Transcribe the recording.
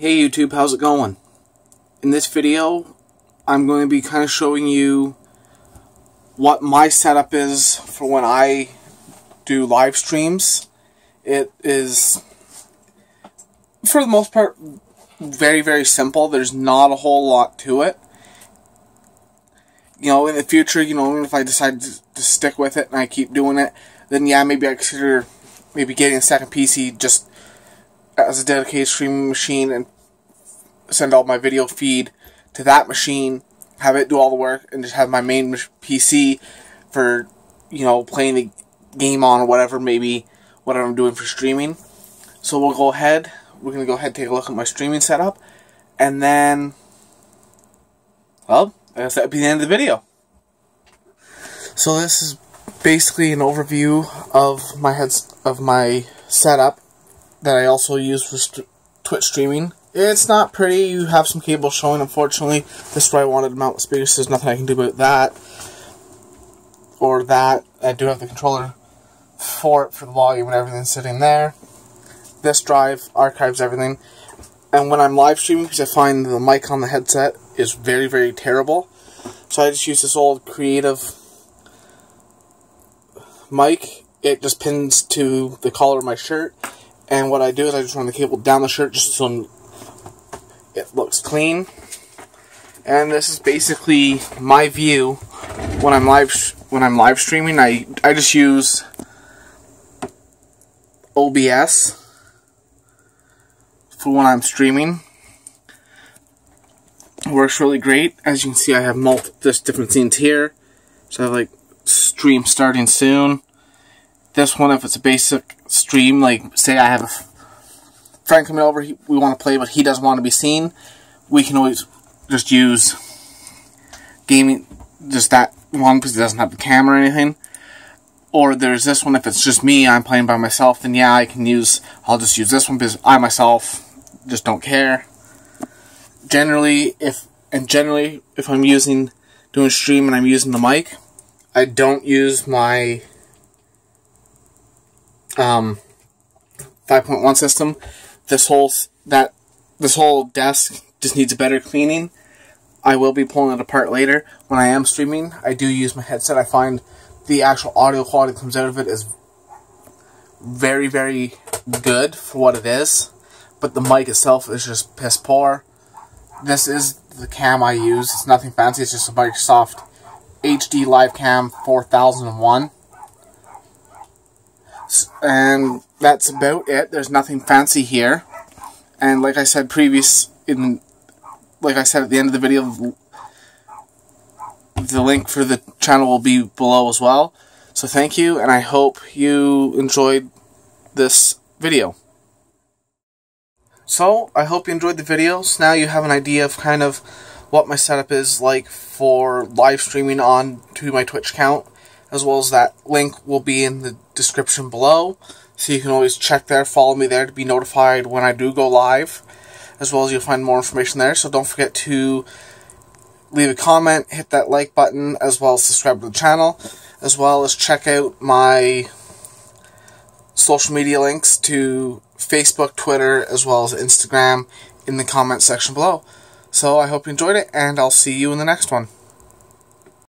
Hey YouTube, how's it going? In this video, I'm going to be kind of showing you what my setup is for when I do live streams. It is, for the most part, very, very simple. There's not a whole lot to it. You know, in the future, you know, if I decide to, stick with it and I keep doing it, then yeah, maybe I consider maybe getting a second PC just as a dedicated streaming machine and send all my video feed to that machine, have it do all the work, and just have my main PC for, you know, playing the game on or whatever, maybe whatever I'm doing for streaming. So we'll go ahead, we're going to go ahead and take a look at my streaming setup, and then, well, I guess that would be the end of the video. So this is basically an overview of my heads of my setup that I also use for st Twitch streaming. It's not pretty. You have some cables showing, unfortunately. This is where I wanted to mount the speakers. There's nothing I can do about that. Or that. I do have the controller for it, for the volume and everything sitting there. This drive archives everything. And when I'm live streaming, because I find the mic on the headset is very, very terrible. So I just use this old creative mic. It just pins to the collar of my shirt and what I do is I just run the cable down the shirt just so it looks clean. And this is basically my view when I'm live when I'm live streaming. I I just use OBS for when I'm streaming. Works really great. As you can see, I have multiple different scenes here. So I have like stream starting soon. This one, if it's a basic stream, like say I have a friend coming over, he, we want to play, but he doesn't want to be seen, we can always just use gaming, just that one because it doesn't have the camera or anything. Or there's this one, if it's just me, I'm playing by myself, then yeah, I can use, I'll just use this one because I myself just don't care. Generally, if, and generally, if I'm using, doing stream and I'm using the mic, I don't use my um, 5.1 system. This whole that this whole desk just needs a better cleaning. I will be pulling it apart later. When I am streaming, I do use my headset. I find the actual audio quality that comes out of it is very, very good for what it is. But the mic itself is just piss poor. This is the cam I use. It's nothing fancy. It's just a Microsoft HD LifeCam 4001 and that's about it. There's nothing fancy here. And like I said previous in like I said at the end of the video the link for the channel will be below as well. So thank you and I hope you enjoyed this video. So, I hope you enjoyed the videos. Now you have an idea of kind of what my setup is like for live streaming on to my Twitch account as well as that link will be in the description below. So you can always check there, follow me there to be notified when I do go live. As well as you'll find more information there. So don't forget to leave a comment, hit that like button, as well as subscribe to the channel. As well as check out my social media links to Facebook, Twitter, as well as Instagram in the comment section below. So I hope you enjoyed it, and I'll see you in the next one.